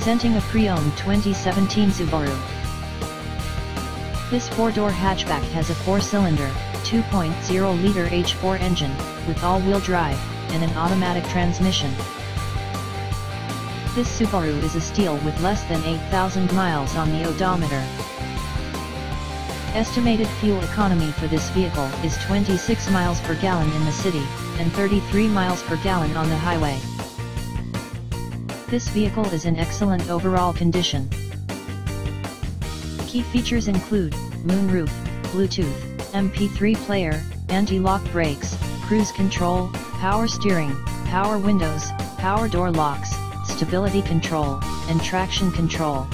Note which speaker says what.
Speaker 1: Presenting a pre-owned 2017 Subaru. This four-door hatchback has a four-cylinder, 2.0-liter H4 engine, with all-wheel drive, and an automatic transmission. This Subaru is a steal with less than 8,000 miles on the odometer. Estimated fuel economy for this vehicle is 26 miles per gallon in the city, and 33 miles per gallon on the highway. This vehicle is in excellent overall condition. Key features include, moonroof, Bluetooth, MP3 player, anti-lock brakes, cruise control, power steering, power windows, power door locks, stability control, and traction control.